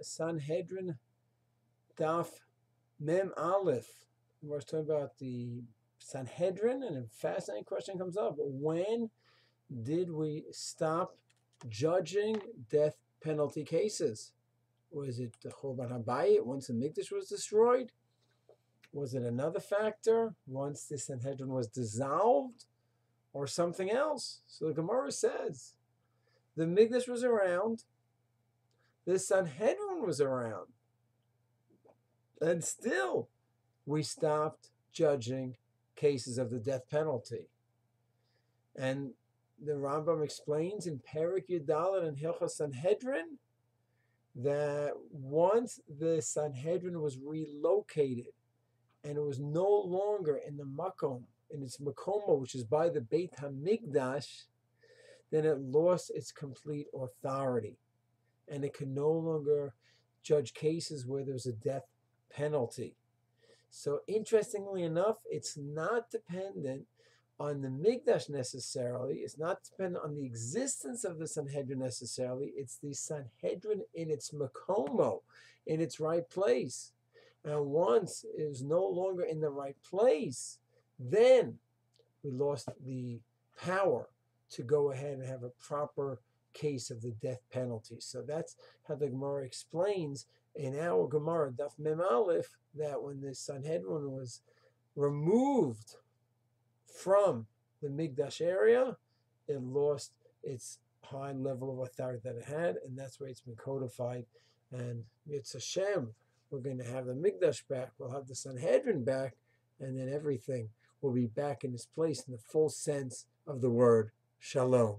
Sanhedrin Daf Mem Aleph. We're talking about the Sanhedrin, and a fascinating question comes up. When did we stop judging death penalty cases? Was it the Churban Habayit once the Mikdash was destroyed? Was it another factor once the Sanhedrin was dissolved, or something else? So the Gemara says the Mikdash was around, the Sanhedrin was around, and still we stopped judging cases of the death penalty. And the Rambam explains in Perik Yudalit and Hilchas Sanhedrin that once the Sanhedrin was relocated and it was no longer in the Makom, in its Makoma, which is by the Beit HaMikdash, then it lost its complete authority. And it can no longer judge cases where there's a death penalty. So, interestingly enough, it's not dependent on the Mikdash necessarily. It's not dependent on the existence of the Sanhedrin necessarily. It's the Sanhedrin in its Makomo, in its right place. And once it is no longer in the right place, then we lost the power to go ahead and have a proper case of the death penalty. So that's how the Gemara explains in our Gemara, Daf Mem Aleph, that when the Sanhedrin was removed from the Mikdash area, it lost its high level of authority that it had, and that's where it's been codified. And it's a Shem. We're going to have the Mikdash back, we'll have the Sanhedrin back, and then everything will be back in its place in the full sense of the word Shalom.